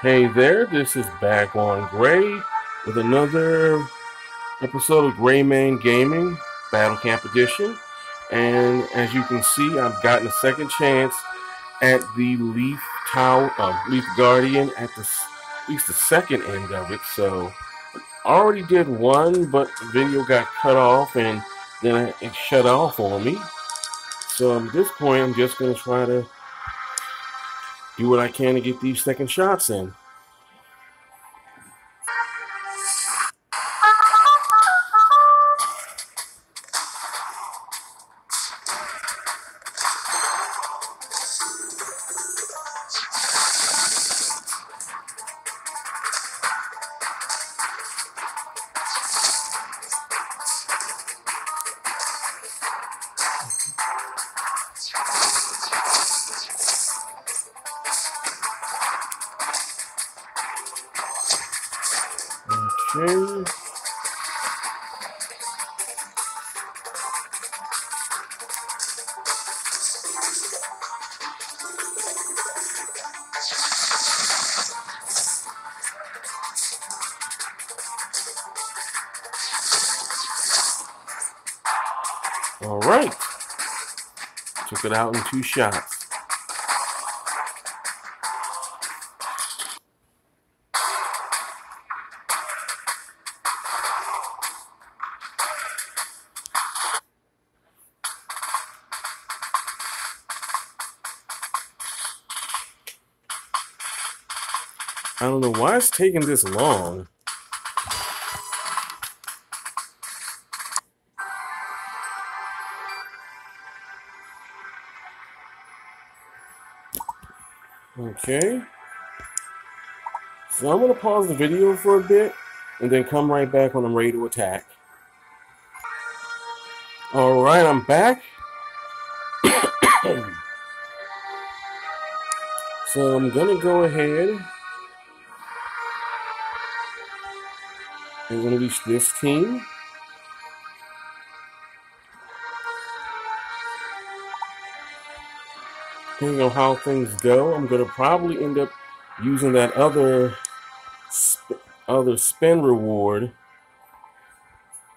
Hey there, this is Bhagwan Gray with another episode of Grayman Gaming Battle Camp Edition. And as you can see, I've gotten a second chance at the Leaf Tower, uh, Leaf Guardian at the at least the second end of it. So I already did one, but the video got cut off and then it shut off on me. So at this point, I'm just going to try to do what I can to get these second shots in. It out in two shots. I don't know why it's taking this long. Okay. So I'm going to pause the video for a bit and then come right back when I'm ready to attack. All right, I'm back. so I'm going to go ahead and unleash this team. Depending on how things go, I'm going to probably end up using that other sp- other spin reward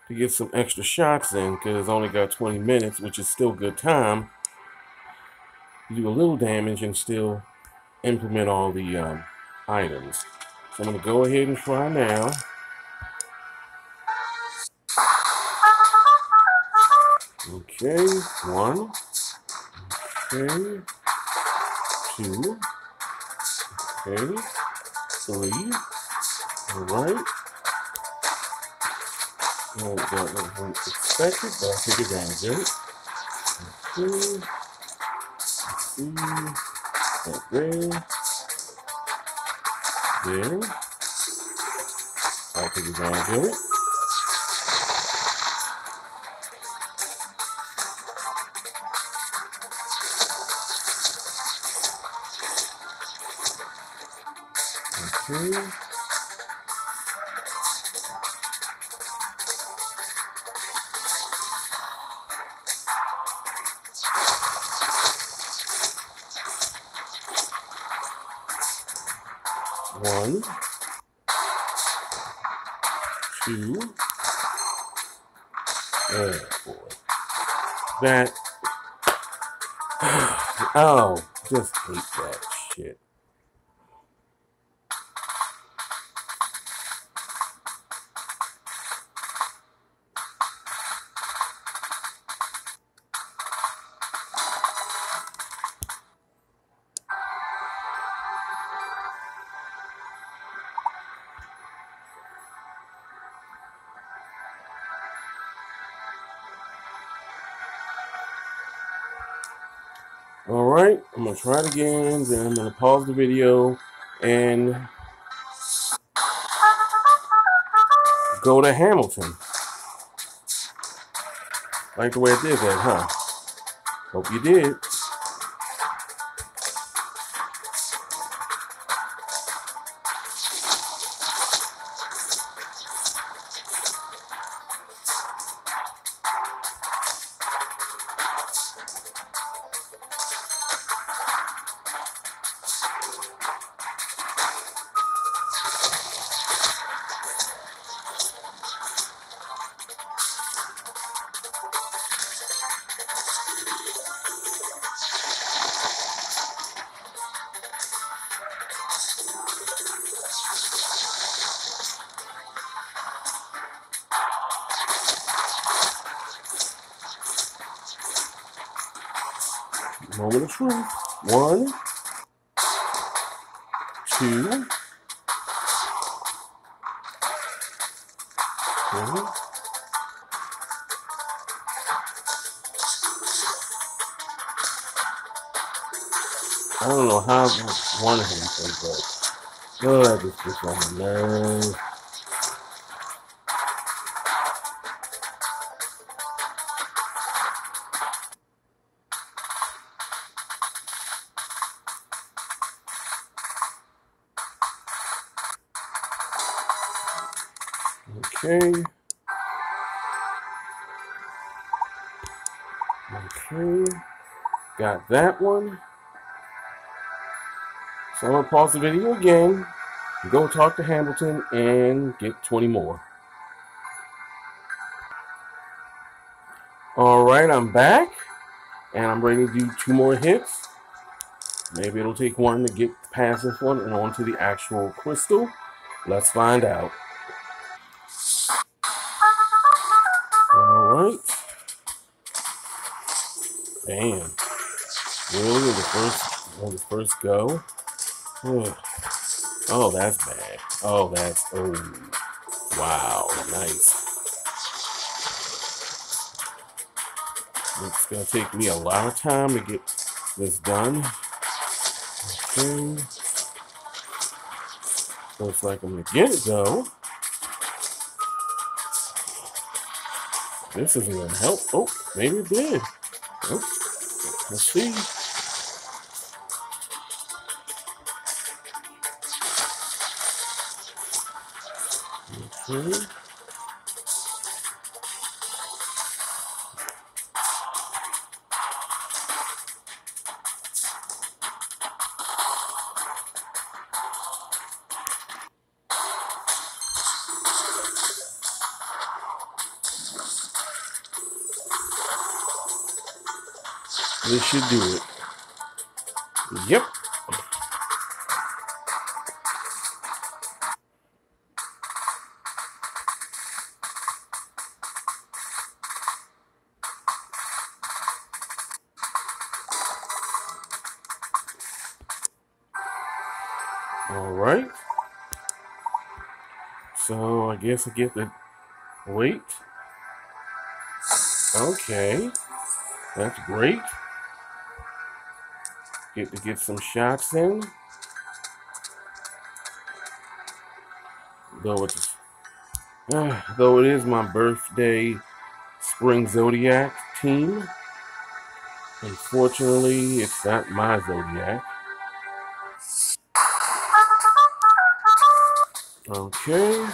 to get some extra shots in because I only got 20 minutes, which is still good time. You do a little damage and still implement all the um, items. So I'm going to go ahead and try now. Okay, one. Okay two, okay, three, all right. Well, that wasn't expected, but I'll take advantage of it. Okay, see, that there, there. I'll take advantage of it. Okay. One, two, oh boy. That, oh, just hate that All right, I'm gonna try it again. Then I'm gonna pause the video and go to Hamilton. Like the way I did that, huh? Hope you did. Moment of truth. One, two, three. I don't know how one of them go. Oh, that just gets on my nerves. Got that one. So I'm gonna pause the video again, go talk to Hamilton, and get 20 more. All right, I'm back, and I'm ready to do two more hits. Maybe it'll take one to get past this one and onto the actual crystal. Let's find out. All right. Damn. Really, the first, the first go. Oh, that's bad. Oh, that's, oh, wow, nice. It's to take me a lot of time to get this done. Okay. Looks like I'm to get it, though. This isn't to help. Oh, maybe it did. Oh, let's see. This should do it. Yep. So I guess I get the wait. Okay. That's great. Get to get some shots in. Though it's uh, though it is my birthday spring zodiac team. Unfortunately, it's not my zodiac. Okay.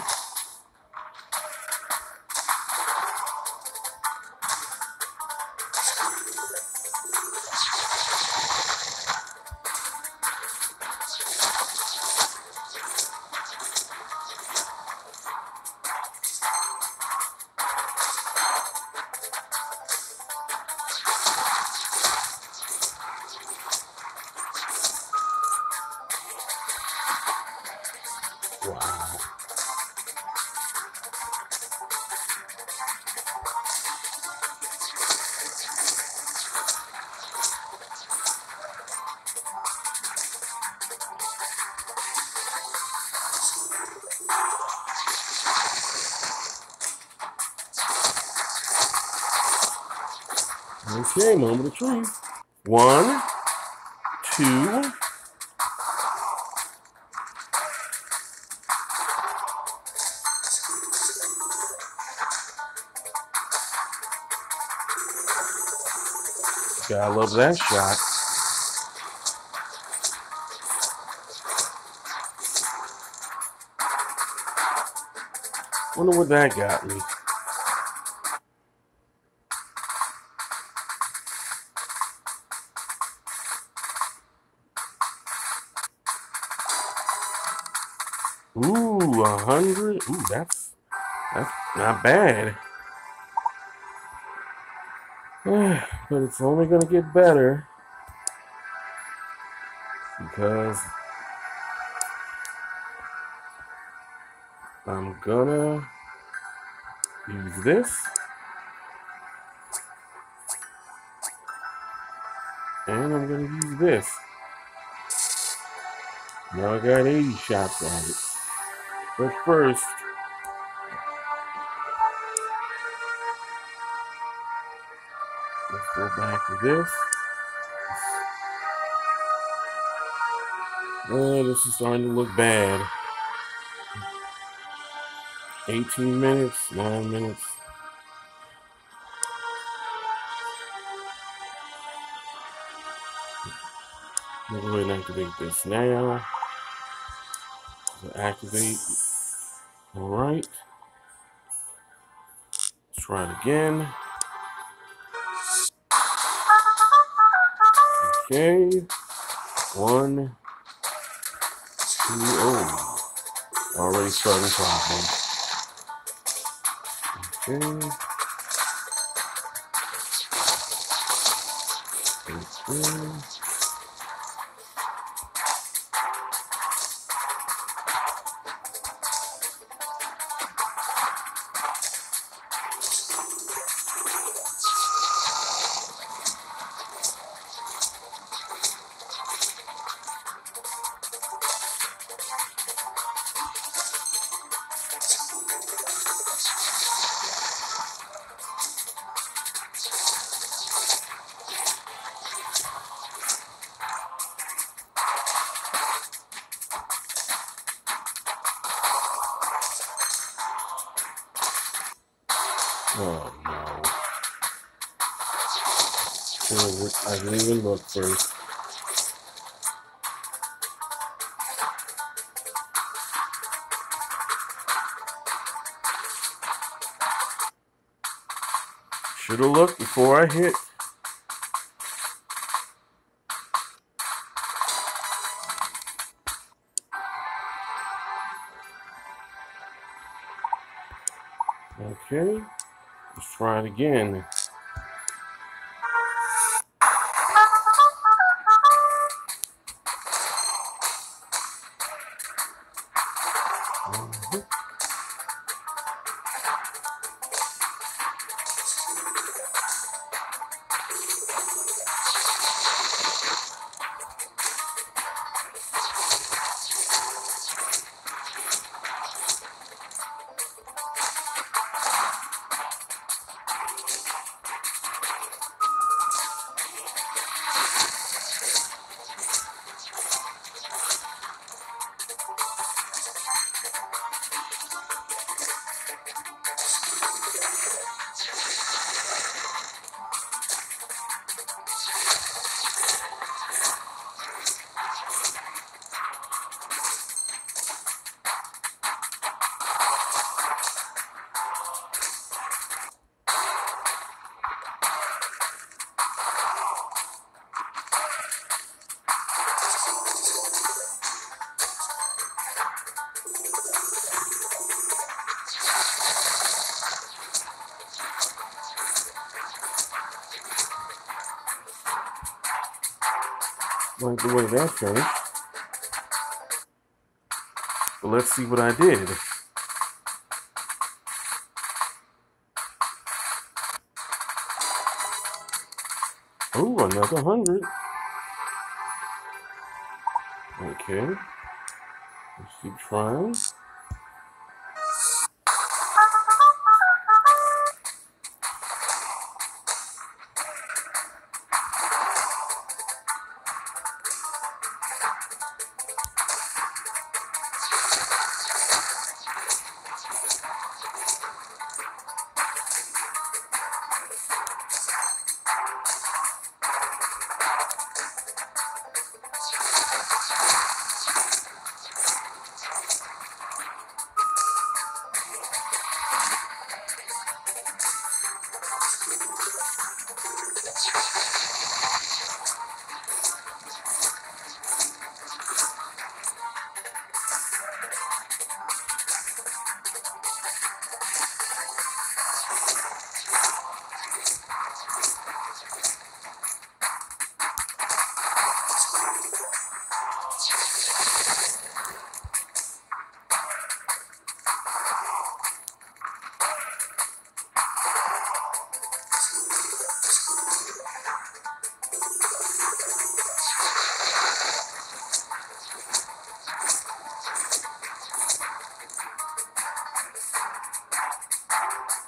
Wow. Okay, moment of truth. One, two, Gotta love that shot. Wonder what that got me. Ooh, a hundred. Ooh, that's that's not bad. but it's only going to get better because I'm gonna use this and I'm going to use this. Now I got 80 shots on it. But first, let's go back to this. Oh, this is starting to look bad. 18 minutes, 9 minutes. Go ahead and activate this now. activate. All right. Let's try it again. Okay. One, two, oh. Already starting problems. Okay. Okay. I didn't even look first. Should have looked before I hit. Okay. Let's try it again. Like the way that finished. But let's see what I did. Oh, another hundred. Okay. Let's keep trying.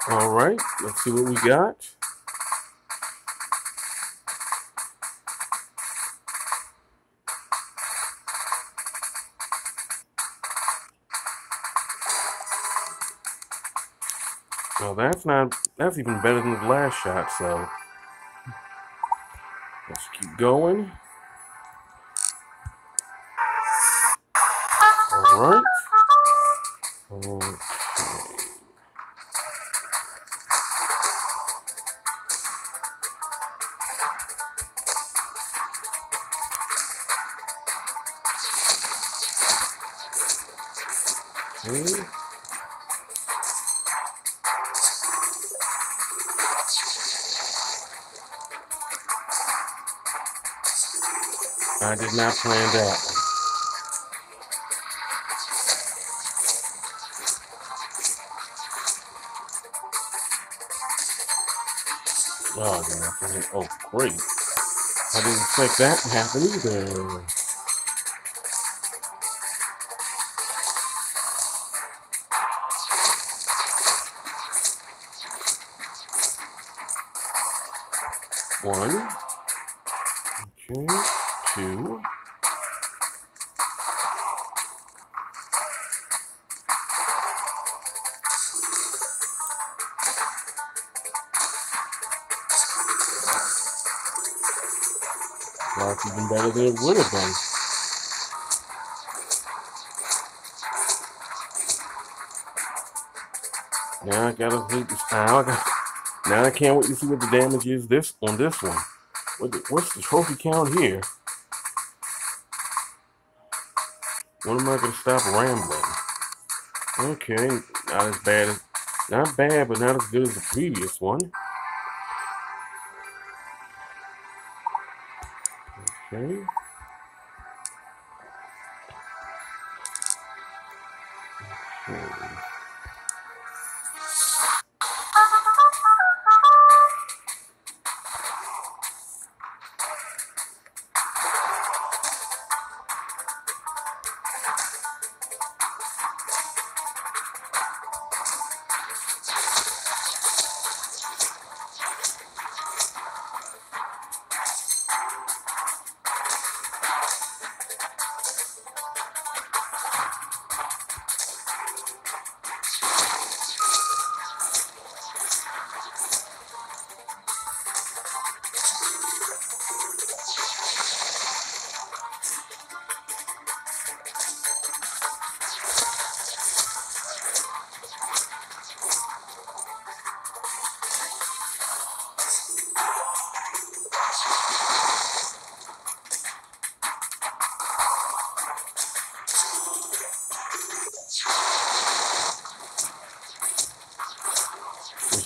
All right, let's see what we got. Well, that's not, that's even better than the last shot, so let's keep going. All right. I did not plan that. Oh, man. Oh, great. I didn't expect that to happen either. Well, even better than it would have been. Now I gotta this. Now I, got, now I can't wait to see what the damage is this on this one. What the, what's the trophy count here? When am I gonna stop rambling? Okay, not as bad as not bad, but not as good as the previous one. Okay.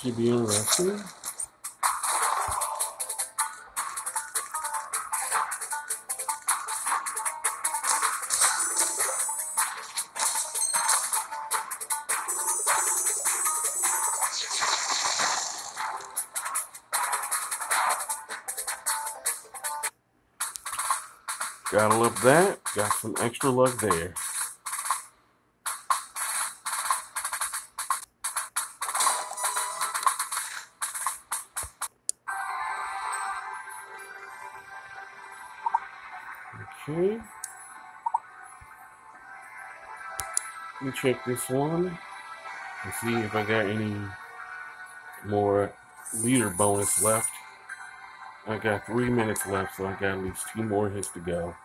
This should be interesting. Gotta love that. Got some extra luck there. Check this one and see if I got any more leader bonus left. I got three minutes left, so I got at least two more hits to go.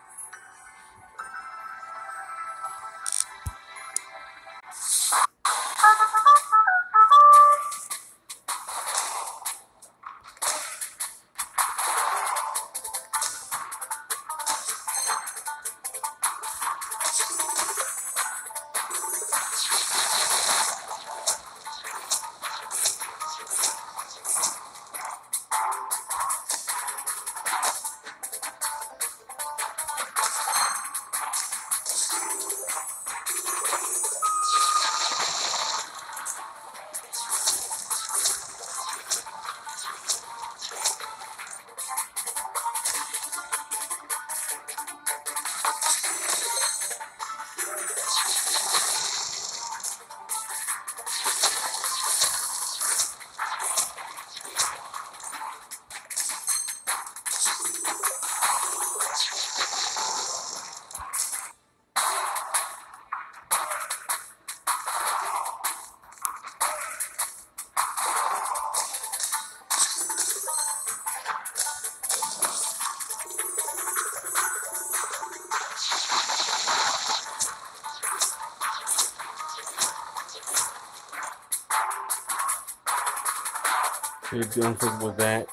They've done something with that.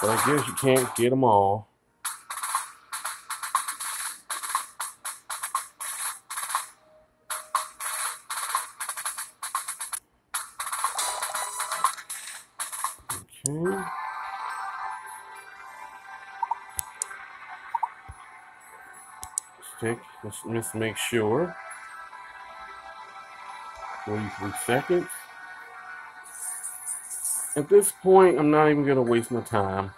But I guess you can't get them all. Okay. Stick. Let's, let's make sure. 43 seconds. At this point, I'm not even going to waste my time.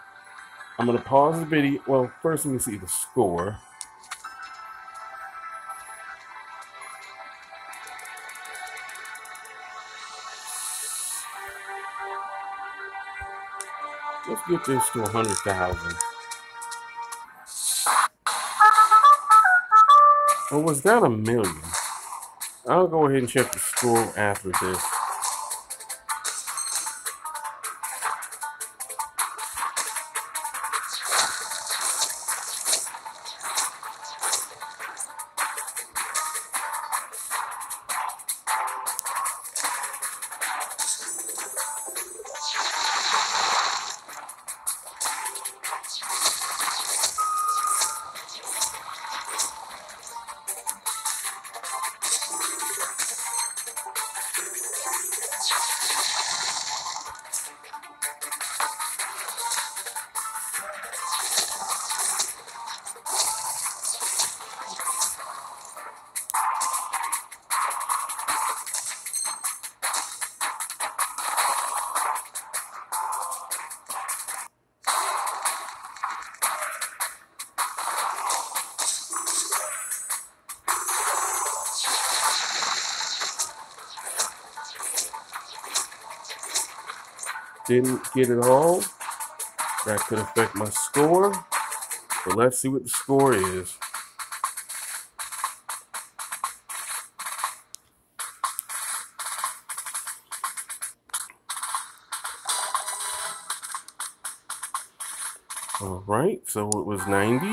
I'm going to pause the video. Well, first let me see the score. Let's get this to 100,000. Or was that a million? I'll go ahead and check the score after this. Didn't get it all. That could affect my score. But let's see what the score is. All right, so it was 90.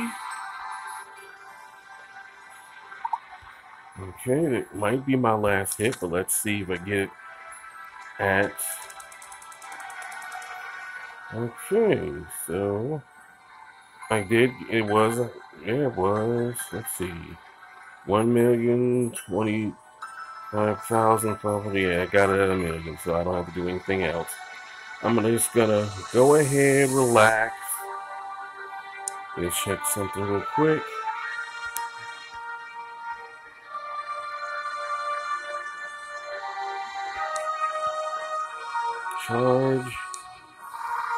Okay, it might be my last hit, but let's see if I get it at Okay, so I did. It was. It was. Let's see, one million thousand five hundred. Yeah, I got it at a million, so I don't have to do anything else. I'm just gonna go ahead, relax. Let's check something real quick. Charge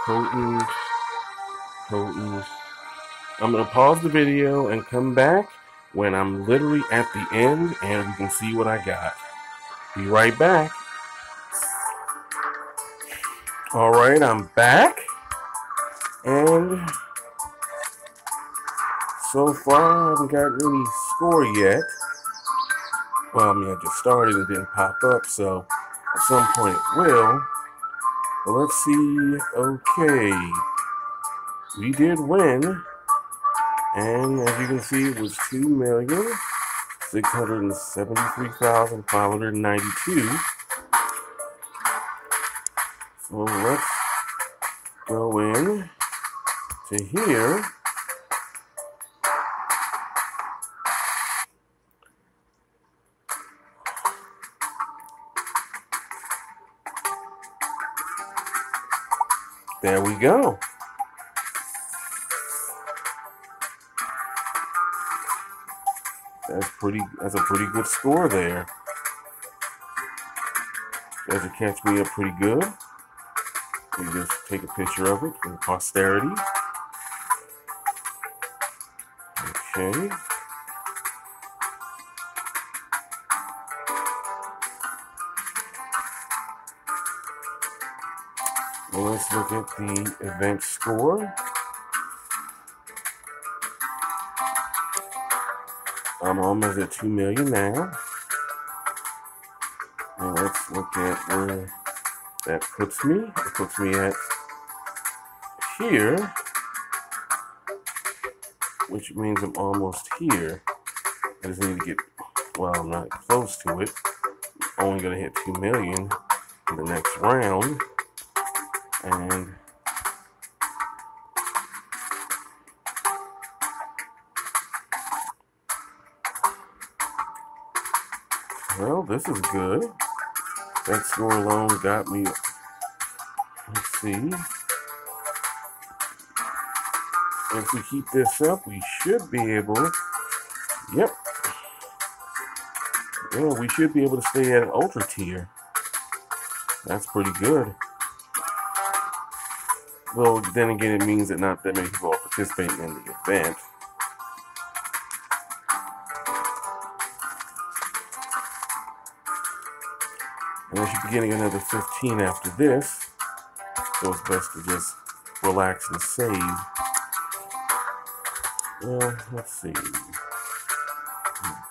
potent, potent. I'm to pause the video and come back when I'm literally at the end and we can see what I got. Be right back. All right, I'm back. And so far, I haven't got any score yet. Well, I mean, I just started, it didn't pop up, so at some point it will. Let's see. Okay. We did win. And as you can see, it was 2,673,592. So let's go in to here. Go. That's pretty. That's a pretty good score there. Does it catch me up pretty good? You just take a picture of it for posterity. Okay. Let's look at the event score. I'm almost at 2 million now. Now let's look at where that puts me. It puts me at here, which means I'm almost here. I just need to get, well, I'm not close to it. I'm only going to hit 2 million in the next round. And well, this is good. That score alone got me. Let's see. If we keep this up, we should be able. Yep. Yeah, we should be able to stay at an ultra tier. That's pretty good. Well, then again, it means that not that many people are participating in the event. And I should be getting another 15 after this. So it's best to just relax and save. Well, let's see.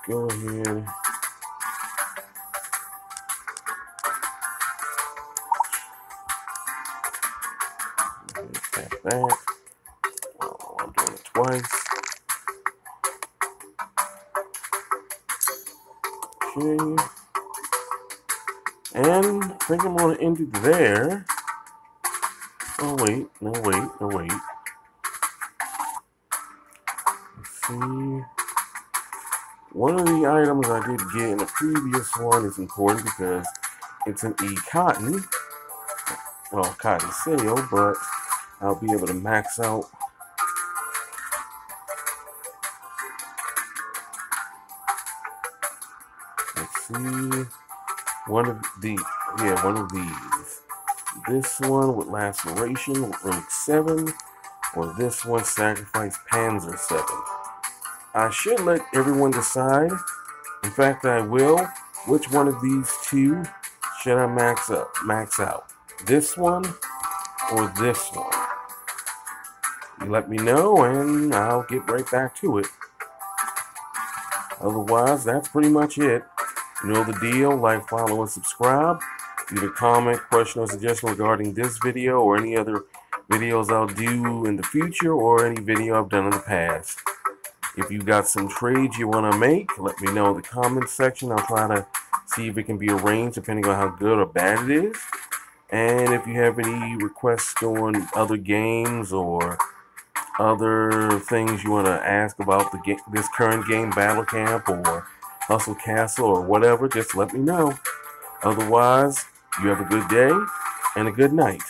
Go ahead. That. Oh, I'm doing it twice. Okay. And I think I'm going to end it there. Oh, wait. No, wait. No, wait. Let's see. One of the items I did get in the previous one is important because it's an e-cotton. Well, cotton sale, but I'll be able to max out Let's see. One of the yeah, one of these. This one with laceration, relic seven, or this one sacrifice Panzer seven. I should let everyone decide. In fact, I will. Which one of these two should I max up? Max out. This one or this one? You let me know and I'll get right back to it. Otherwise, that's pretty much it. You know the deal. Like, follow, and subscribe. Leave a comment, question, or suggestion regarding this video or any other videos I'll do in the future or any video I've done in the past. If you've got some trades you want to make, let me know in the comment section. I'll try to see if it can be arranged depending on how good or bad it is. And if you have any requests on other games or other things you want to ask about the game, this current game, Battle Camp or Hustle Castle or whatever, just let me know. Otherwise, you have a good day and a good night.